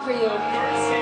for you.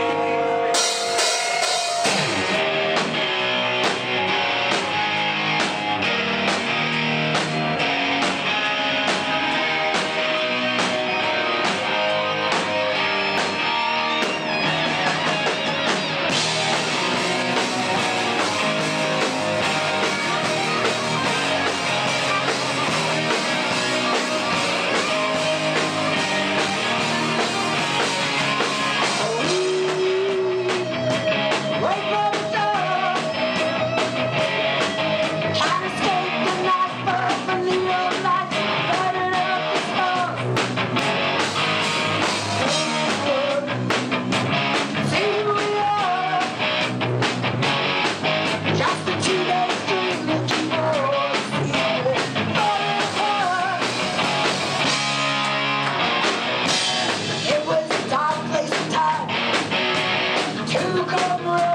Come